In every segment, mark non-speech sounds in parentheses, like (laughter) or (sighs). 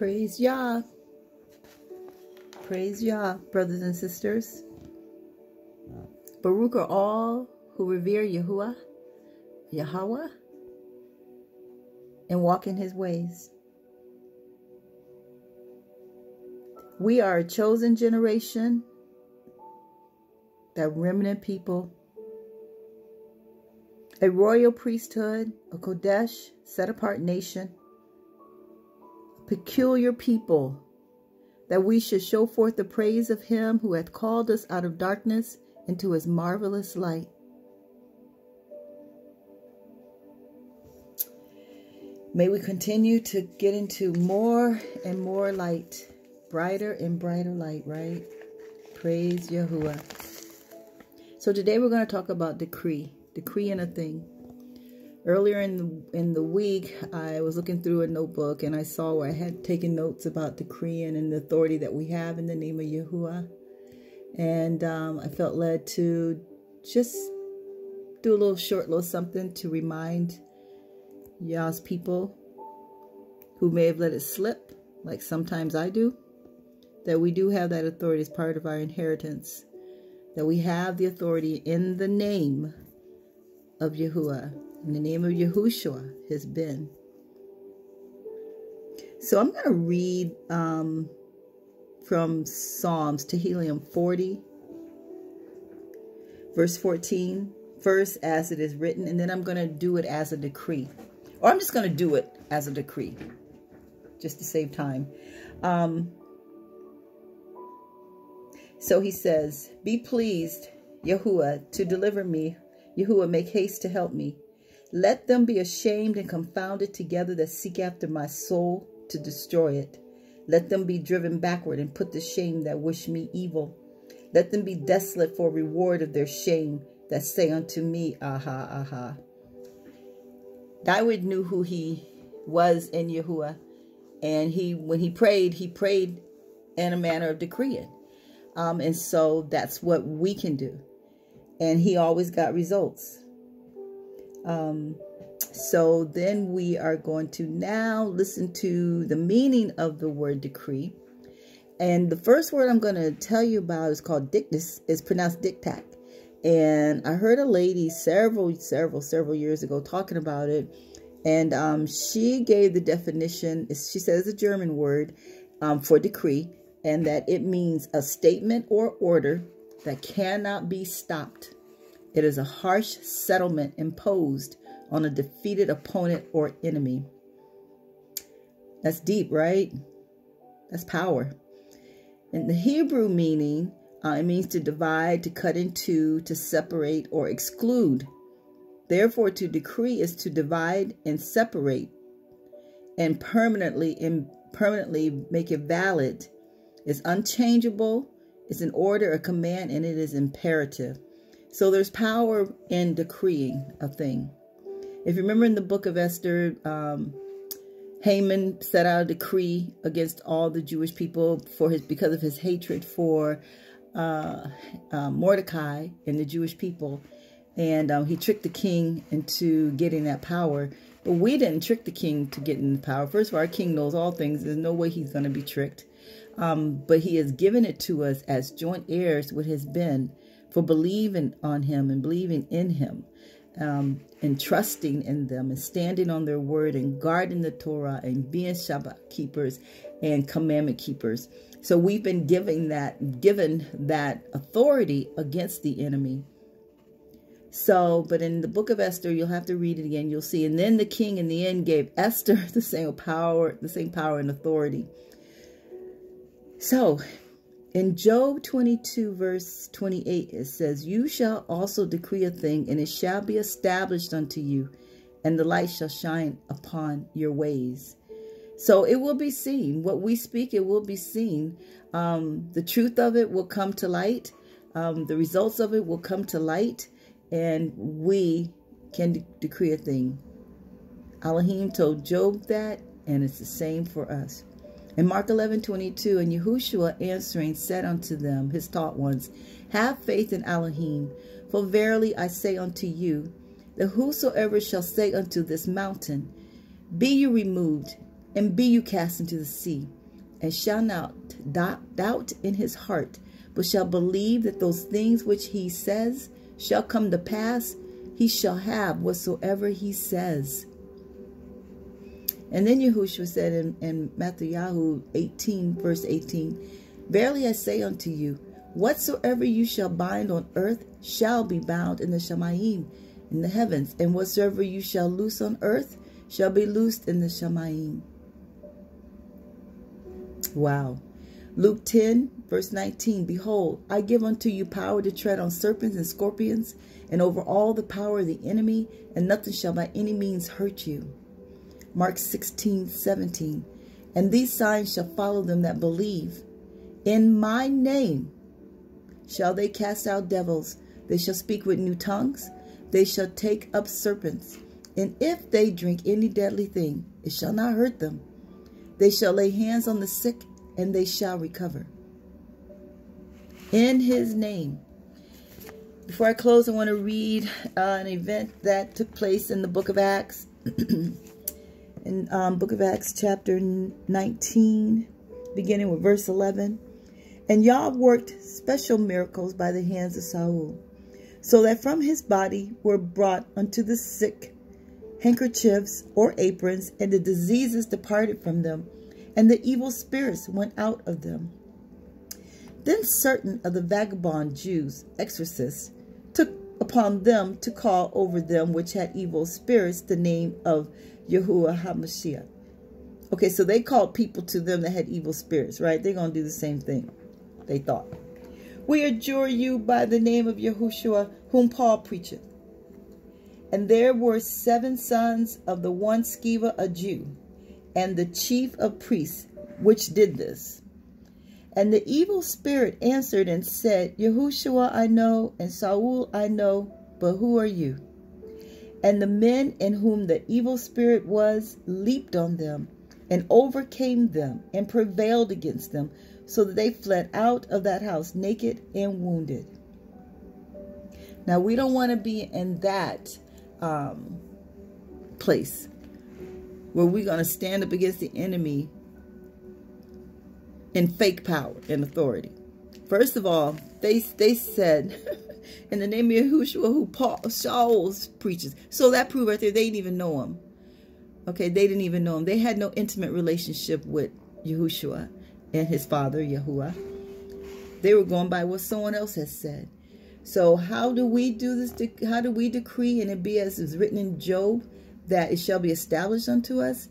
Praise Yah. Praise Yah, brothers and sisters. Baruch are all who revere Yahuwah, Yahweh, and walk in his ways. We are a chosen generation, that remnant people, a royal priesthood, a Kodesh, set apart nation, peculiar people, that we should show forth the praise of him who hath called us out of darkness into his marvelous light. May we continue to get into more and more light, brighter and brighter light, right? Praise Yahuwah. So today we're going to talk about decree, decree in a thing. Earlier in the, in the week, I was looking through a notebook and I saw where I had taken notes about the decreeing and the authority that we have in the name of Yahuwah. And um, I felt led to just do a little short little something to remind Yah's people who may have let it slip, like sometimes I do, that we do have that authority as part of our inheritance, that we have the authority in the name of Yahuwah, in the name of Yahushua has been. So I'm going to read um, from Psalms Tehillim 40, verse 14, first as it is written, and then I'm going to do it as a decree. Or I'm just going to do it as a decree, just to save time. Um, so he says, Be pleased, Yahuwah, to deliver me. Yahuwah, make haste to help me. Let them be ashamed and confounded together that seek after my soul to destroy it. Let them be driven backward and put to shame that wish me evil. Let them be desolate for reward of their shame that say unto me, Aha, aha. David knew who he was in Yahuwah. And he, when he prayed, he prayed in a manner of decreeing. Um, and so that's what we can do. And he always got results. Um, so then we are going to now listen to the meaning of the word decree. And the first word I'm going to tell you about is called dictus, It's pronounced diktat. And I heard a lady several, several, several years ago talking about it. And um, she gave the definition, she says it's a German word um, for decree, and that it means a statement or order that cannot be stopped. It is a harsh settlement imposed on a defeated opponent or enemy. That's deep, right? That's power. In the Hebrew meaning, uh, it means to divide, to cut in two, to separate, or exclude. Therefore, to decree is to divide and separate and permanently and permanently make it valid. It's unchangeable. It's an order, a command, and it is imperative. So there's power in decreeing a thing. If you remember in the book of Esther, um, Haman set out a decree against all the Jewish people for his because of his hatred for uh, uh, Mordecai and the Jewish people. And um, he tricked the king into getting that power. But we didn't trick the king to get in the power. First of all, our king knows all things. There's no way he's going to be tricked. Um, but he has given it to us as joint heirs with his ben for believing on him and believing in him um, and trusting in them and standing on their word and guarding the Torah and being Shabbat keepers and commandment keepers. So we've been giving that, given that authority against the enemy. So, but in the book of Esther, you'll have to read it again. You'll see. And then the king in the end gave Esther (laughs) the same power, the same power and authority. So in Job 22, verse 28, it says, You shall also decree a thing, and it shall be established unto you, and the light shall shine upon your ways. So it will be seen. What we speak, it will be seen. Um, the truth of it will come to light. Um, the results of it will come to light, and we can de decree a thing. Elohim told Job that, and it's the same for us. In Mark 11, 22, and Yahushua answering said unto them, his taught ones, Have faith in Elohim, for verily I say unto you, that whosoever shall say unto this mountain, Be you removed, and be you cast into the sea, and shall not doubt in his heart, but shall believe that those things which he says shall come to pass, he shall have whatsoever he says. And then Yahushua said in, in Matthew 18, verse 18, Verily I say unto you, whatsoever you shall bind on earth shall be bound in the Shamayim, in the heavens, and whatsoever you shall loose on earth shall be loosed in the Shamayim. Wow. Luke 10, verse 19, Behold, I give unto you power to tread on serpents and scorpions, and over all the power of the enemy, and nothing shall by any means hurt you. Mark 16, 17, And these signs shall follow them that believe. In my name shall they cast out devils. They shall speak with new tongues. They shall take up serpents. And if they drink any deadly thing, it shall not hurt them. They shall lay hands on the sick, and they shall recover. In his name. Before I close, I want to read uh, an event that took place in the book of Acts. (clears throat) in um, book of Acts chapter 19, beginning with verse 11. And Yah worked special miracles by the hands of Saul, so that from his body were brought unto the sick handkerchiefs or aprons, and the diseases departed from them, and the evil spirits went out of them. Then certain of the vagabond Jews, exorcists, took upon them to call over them which had evil spirits the name of Yahuwah HaMashiach. Okay, so they called people to them that had evil spirits, right? They're going to do the same thing, they thought. We adjure you by the name of Yahushua, whom Paul preacheth. And there were seven sons of the one Sceva, a Jew, and the chief of priests, which did this. And the evil spirit answered and said, Yahushua I know, and Saul I know, but who are you? And the men in whom the evil spirit was leaped on them and overcame them and prevailed against them, so that they fled out of that house naked and wounded. Now, we don't want to be in that um, place where we're going to stand up against the enemy in fake power and authority. First of all, they, they said, (laughs) in the name of Yahushua, who Paul Saul preaches. So that proved right there they didn't even know him. Okay, they didn't even know him. They had no intimate relationship with Yahushua and his father, Yahuwah. They were going by what someone else has said. So how do we do this? How do we decree and it be as is written in Job that it shall be established unto us?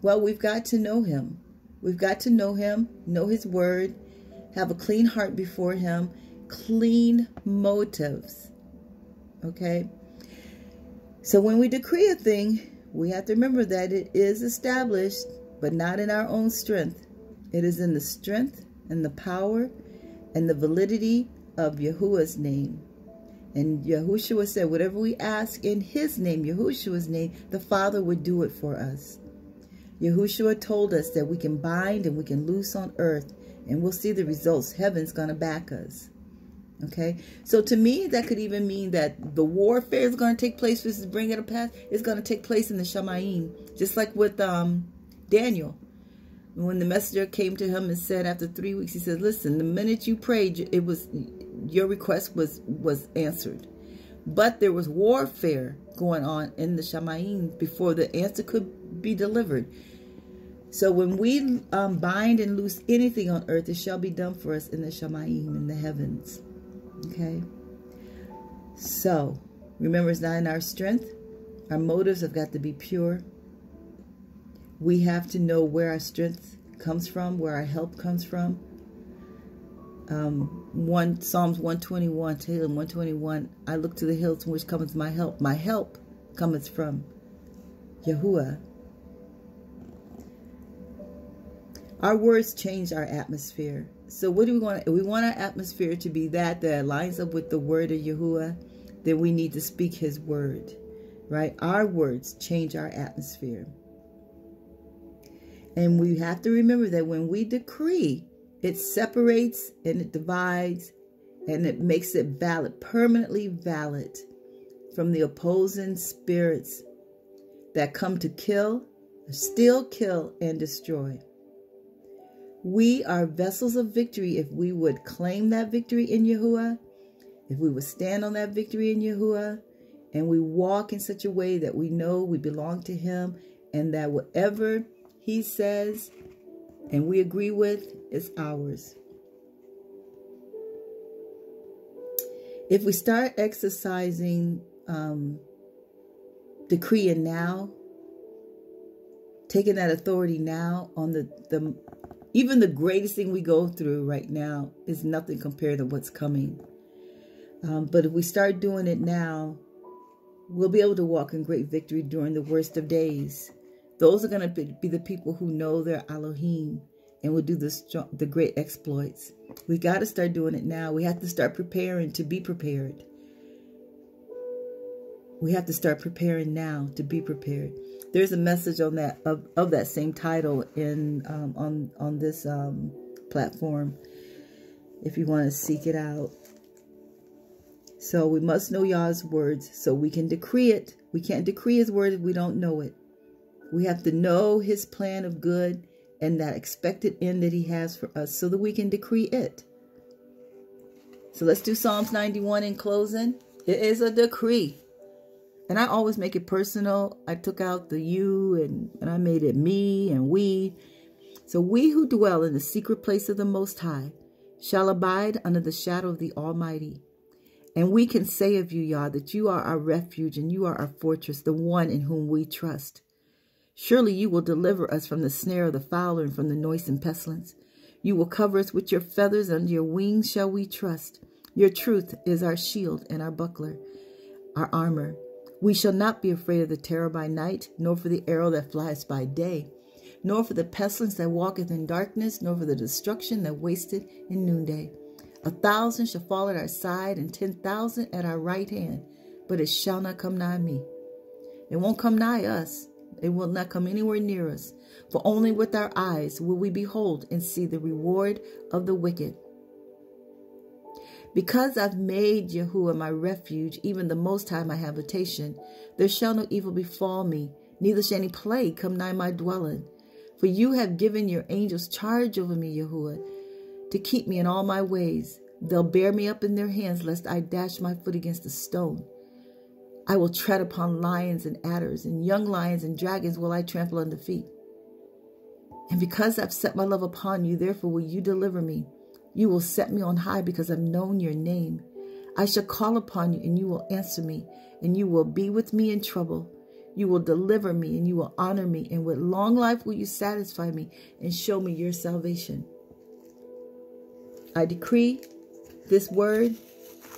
Well, we've got to know him. We've got to know him, know his word, have a clean heart before him, clean motives. Okay? So when we decree a thing, we have to remember that it is established, but not in our own strength. It is in the strength and the power and the validity of Yahuwah's name. And Yahushua said, whatever we ask in his name, Yahushua's name, the Father would do it for us. Yahushua told us that we can bind and we can loose on earth, and we'll see the results. Heaven's going to back us. Okay, so to me, that could even mean that the warfare is going to take place. This is bringing it to pass. It's going to take place in the Shamayim, just like with um, Daniel. When the messenger came to him and said after three weeks, he said, "Listen, the minute you prayed, it was your request was was answered, but there was warfare going on in the Shamayim before the answer could be delivered." So when we um, bind and loose anything on earth, it shall be done for us in the Shamayim, in the heavens. Okay? So, remember, it's not in our strength. Our motives have got to be pure. We have to know where our strength comes from, where our help comes from. Um, one Psalms 121, Tehillim 121, I look to the hills from which cometh my help. My help cometh from Yahuwah. Our words change our atmosphere. So what do we want? We want our atmosphere to be that that lines up with the word of Yahuwah, then we need to speak his word, right? Our words change our atmosphere. And we have to remember that when we decree, it separates and it divides and it makes it valid, permanently valid from the opposing spirits that come to kill steal, kill, and destroy. We are vessels of victory if we would claim that victory in Yahuwah, if we would stand on that victory in Yahuwah, and we walk in such a way that we know we belong to Him and that whatever He says and we agree with is ours. If we start exercising um, decreeing now, taking that authority now on the, the even the greatest thing we go through right now is nothing compared to what's coming. Um, but if we start doing it now, we'll be able to walk in great victory during the worst of days. Those are going to be the people who know their Elohim and will do the, the great exploits. We got to start doing it now. We have to start preparing to be prepared. We have to start preparing now to be prepared. There's a message on that of, of that same title in um, on on this um, platform. If you want to seek it out. So we must know Yah's words so we can decree it. We can't decree his word if we don't know it. We have to know his plan of good and that expected end that he has for us so that we can decree it. So let's do Psalms 91 in closing. It is a decree. And I always make it personal. I took out the you and, and I made it me and we. So we who dwell in the secret place of the Most High shall abide under the shadow of the Almighty. And we can say of you, Yah, that you are our refuge and you are our fortress, the one in whom we trust. Surely you will deliver us from the snare of the fowler and from the noisome pestilence. You will cover us with your feathers, under your wings shall we trust. Your truth is our shield and our buckler, our armor. We shall not be afraid of the terror by night, nor for the arrow that flies by day, nor for the pestilence that walketh in darkness, nor for the destruction that wasteth in noonday. A thousand shall fall at our side, and ten thousand at our right hand, but it shall not come nigh me. It won't come nigh us. It will not come anywhere near us. For only with our eyes will we behold and see the reward of the wicked. Because I've made Yahuwah my refuge, even the Most High my habitation, there shall no evil befall me, neither shall any plague come nigh my dwelling. For you have given your angels charge over me, Yahuwah, to keep me in all my ways. They'll bear me up in their hands, lest I dash my foot against a stone. I will tread upon lions and adders, and young lions and dragons will I trample under feet. And because I've set my love upon you, therefore will you deliver me. You will set me on high because I've known your name. I shall call upon you, and you will answer me, and you will be with me in trouble. You will deliver me, and you will honor me, and with long life will you satisfy me and show me your salvation. I decree this word.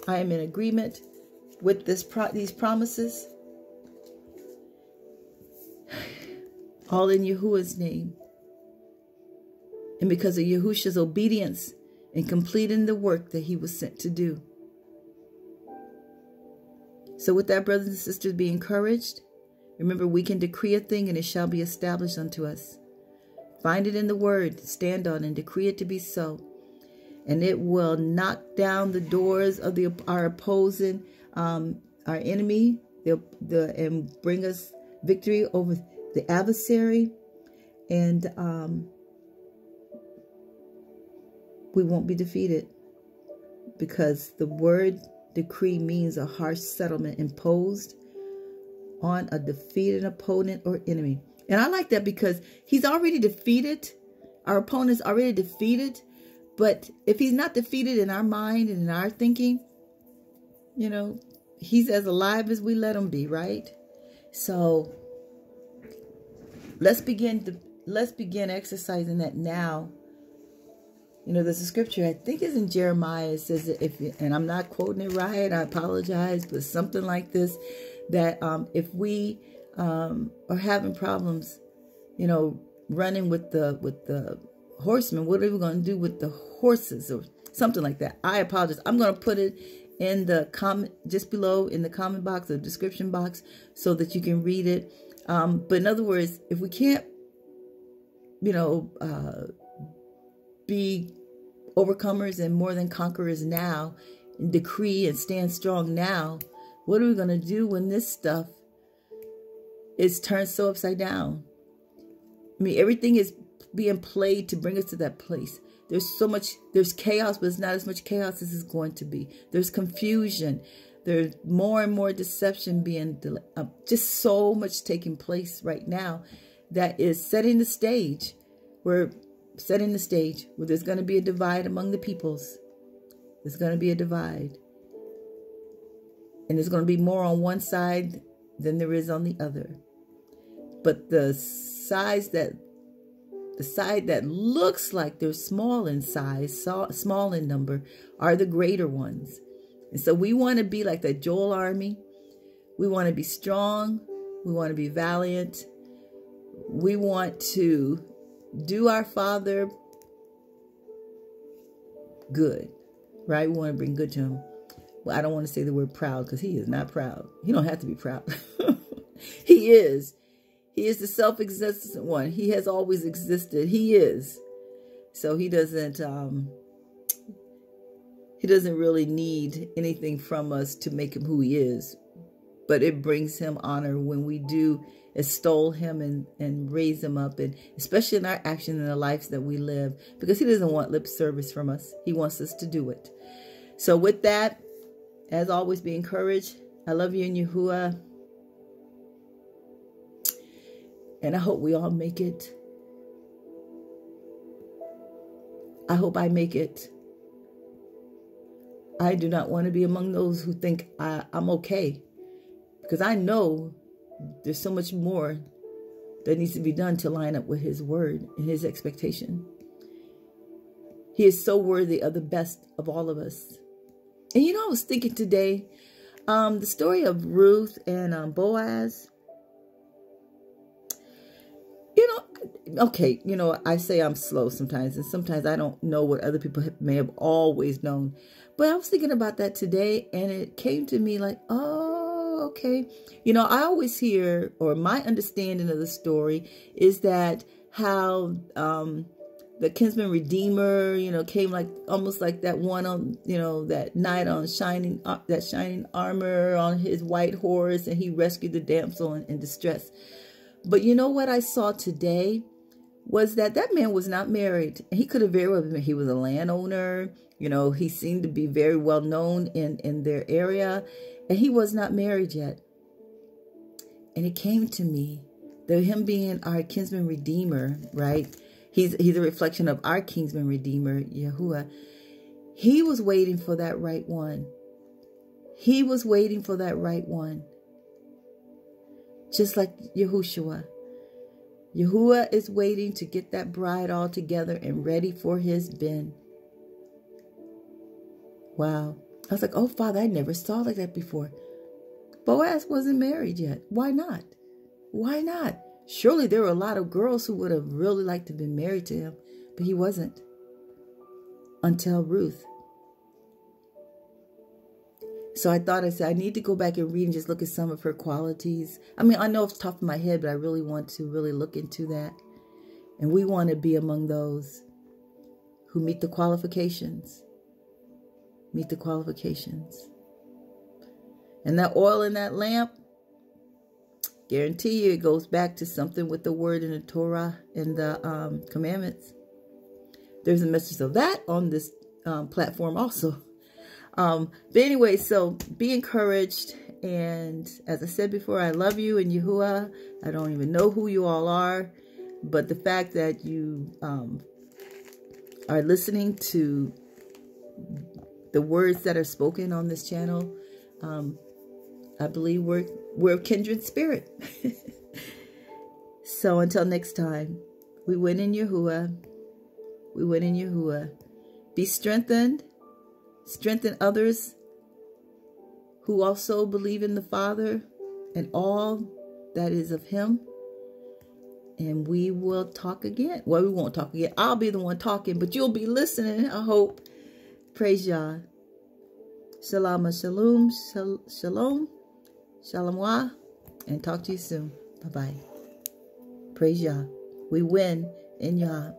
I am in agreement with this pro these promises. (sighs) All in Yahuwah's name. And because of Yahusha's obedience, and completing the work that he was sent to do. So with that, brothers and sisters, be encouraged. Remember, we can decree a thing and it shall be established unto us. Find it in the word, stand on and decree it to be so. And it will knock down the doors of the our opposing, um, our enemy, the, the, and bring us victory over the adversary. And um, we won't be defeated because the word decree means a harsh settlement imposed on a defeated opponent or enemy. And I like that because he's already defeated. Our opponent's already defeated. But if he's not defeated in our mind and in our thinking, you know, he's as alive as we let him be, right? So let's begin to let's begin exercising that now you know, there's a scripture, I think it's in Jeremiah, it says that if, and I'm not quoting it right, I apologize, but something like this, that um, if we um, are having problems, you know, running with the, with the horsemen, what are we going to do with the horses or something like that? I apologize. I'm going to put it in the comment, just below in the comment box or description box so that you can read it. Um, but in other words, if we can't, you know, uh, be overcomers and more than conquerors now and decree and stand strong now, what are we going to do when this stuff is turned so upside down? I mean, everything is being played to bring us to that place. There's so much, there's chaos, but it's not as much chaos as it's going to be. There's confusion. There's more and more deception being, uh, just so much taking place right now that is setting the stage. We're setting the stage where there's going to be a divide among the peoples. There's going to be a divide. And there's going to be more on one side than there is on the other. But the size that the side that looks like they're small in size, small in number, are the greater ones. And so we want to be like the Joel army. We want to be strong. We want to be valiant. We want to do our Father good, right? We want to bring good to him. Well, I don't want to say the word proud because he is not proud. He don't have to be proud. (laughs) he is. He is the self-existent one. He has always existed. He is. So he doesn't um he doesn't really need anything from us to make him who he is. But it brings him honor when we do extol him and, and raise him up and especially in our actions and the lives that we live because he doesn't want lip service from us. He wants us to do it. So with that, as always, be encouraged. I love you in Yahuwah. And I hope we all make it. I hope I make it. I do not want to be among those who think I, am okay. Because I know there's so much more that needs to be done to line up with his word and his expectation. He is so worthy of the best of all of us. And you know, I was thinking today, um, the story of Ruth and um, Boaz, You know, okay, you know, I say I'm slow sometimes, and sometimes I don't know what other people may have always known. But I was thinking about that today, and it came to me like, oh, okay. You know, I always hear, or my understanding of the story is that how um, the kinsman redeemer, you know, came like almost like that one on, you know, that night on shining, uh, that shining armor on his white horse, and he rescued the damsel in, in distress. But you know what I saw today was that that man was not married. He could have very well been, he was a landowner. You know, he seemed to be very well known in, in their area and he was not married yet. And it came to me that him being our kinsman redeemer, right? He's, he's a reflection of our kinsman redeemer, Yahuwah. He was waiting for that right one. He was waiting for that right one just like Yahushua. Yahuwah is waiting to get that bride all together and ready for his bin. Wow. I was like, oh, Father, I never saw like that before. Boaz wasn't married yet. Why not? Why not? Surely there were a lot of girls who would have really liked to be married to him, but he wasn't. Until Ruth. So I thought I said I need to go back and read and just look at some of her qualities. I mean, I know the top of my head, but I really want to really look into that. And we want to be among those who meet the qualifications. Meet the qualifications. And that oil in that lamp, guarantee you it goes back to something with the word in the Torah and the um, commandments. There's a message of that on this um, platform also. Um, but anyway, so be encouraged. And as I said before, I love you and Yahuwah. I don't even know who you all are. But the fact that you um, are listening to the words that are spoken on this channel, um, I believe we're, we're kindred spirit. (laughs) so until next time, we win in Yahuwah. We win in Yahuwah. Be strengthened strengthen others who also believe in the Father and all that is of Him. And we will talk again. Well, we won't talk again. I'll be the one talking, but you'll be listening, I hope. Praise Yah. Shalom, shalom, shalom, shalom, wa, and talk to you soon. Bye-bye. Praise Yah. We win in Yah.